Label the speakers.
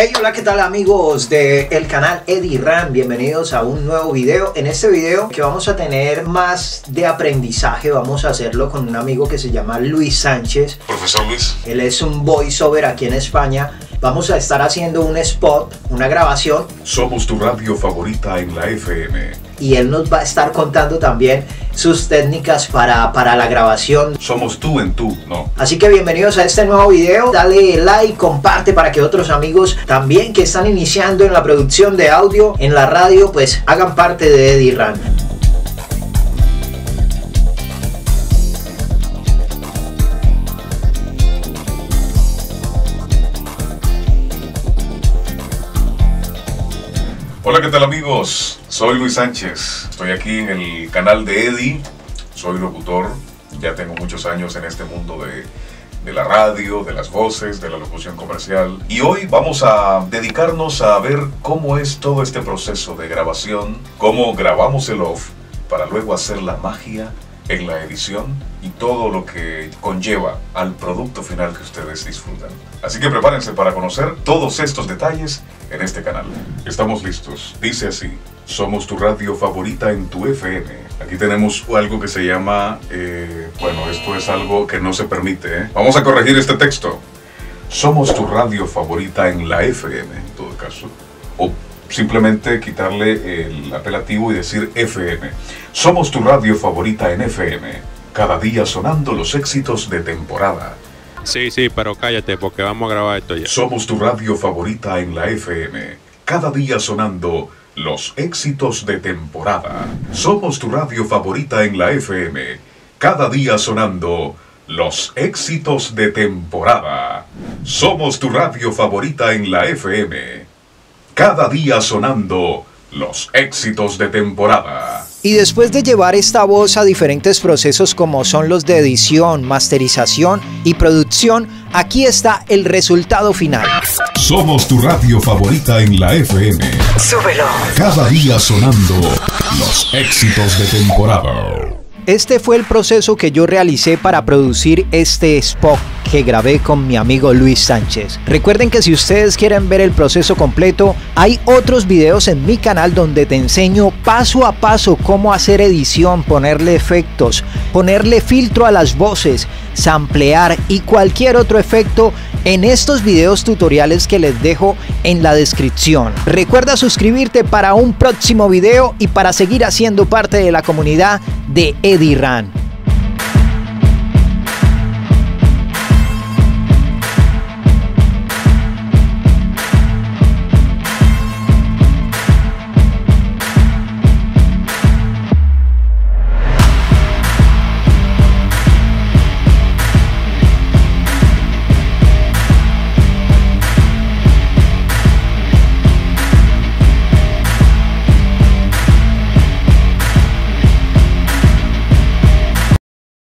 Speaker 1: Hey, hola, ¿qué tal amigos del canal Eddie Ram? Bienvenidos a un nuevo video. En este video que vamos a tener más de aprendizaje, vamos a hacerlo con un amigo que se llama Luis Sánchez.
Speaker 2: Profesor Luis.
Speaker 1: Él es un voiceover aquí en España. Vamos a estar haciendo un spot, una grabación.
Speaker 2: Somos tu radio favorita en la FM
Speaker 1: y él nos va a estar contando también sus técnicas para, para la grabación.
Speaker 2: Somos tú en tú, ¿no?
Speaker 1: Así que bienvenidos a este nuevo video. Dale like, comparte para que otros amigos también que están iniciando en la producción de audio en la radio, pues hagan parte de Eddie Run.
Speaker 2: Hola, ¿qué tal amigos? Soy Luis Sánchez. Estoy aquí en el canal de Eddie. Soy locutor. Ya tengo muchos años en este mundo de, de la radio, de las voces, de la locución comercial. Y hoy vamos a dedicarnos a ver cómo es todo este proceso de grabación, cómo grabamos el off para luego hacer la magia en la edición y todo lo que conlleva al producto final que ustedes disfrutan. Así que prepárense para conocer todos estos detalles en este canal. Estamos listos. Dice así, somos tu radio favorita en tu FM. Aquí tenemos algo que se llama, eh, bueno, esto es algo que no se permite. ¿eh? Vamos a corregir este texto. Somos tu radio favorita en la FM, en todo caso. Simplemente quitarle el apelativo y decir FM. Somos tu radio favorita en FM, cada día sonando los éxitos de temporada.
Speaker 3: Sí, sí, pero cállate porque vamos a grabar esto ya.
Speaker 2: Somos tu radio favorita en la FM, cada día sonando los éxitos de temporada. Somos tu radio favorita en la FM, cada día sonando los éxitos de temporada. Somos tu radio favorita en la FM cada día sonando los éxitos de temporada.
Speaker 1: Y después de llevar esta voz a diferentes procesos como son los de edición, masterización y producción, aquí está el resultado final.
Speaker 2: Somos tu radio favorita en la FM.
Speaker 1: Súbelo.
Speaker 2: Cada día sonando los éxitos de temporada.
Speaker 1: Este fue el proceso que yo realicé para producir este spot que grabé con mi amigo Luis Sánchez. Recuerden que si ustedes quieren ver el proceso completo, hay otros videos en mi canal donde te enseño paso a paso cómo hacer edición, ponerle efectos, ponerle filtro a las voces, samplear y cualquier otro efecto en estos videos tutoriales que les dejo en la descripción. Recuerda suscribirte para un próximo video y para seguir haciendo parte de la comunidad de Eddie Ran.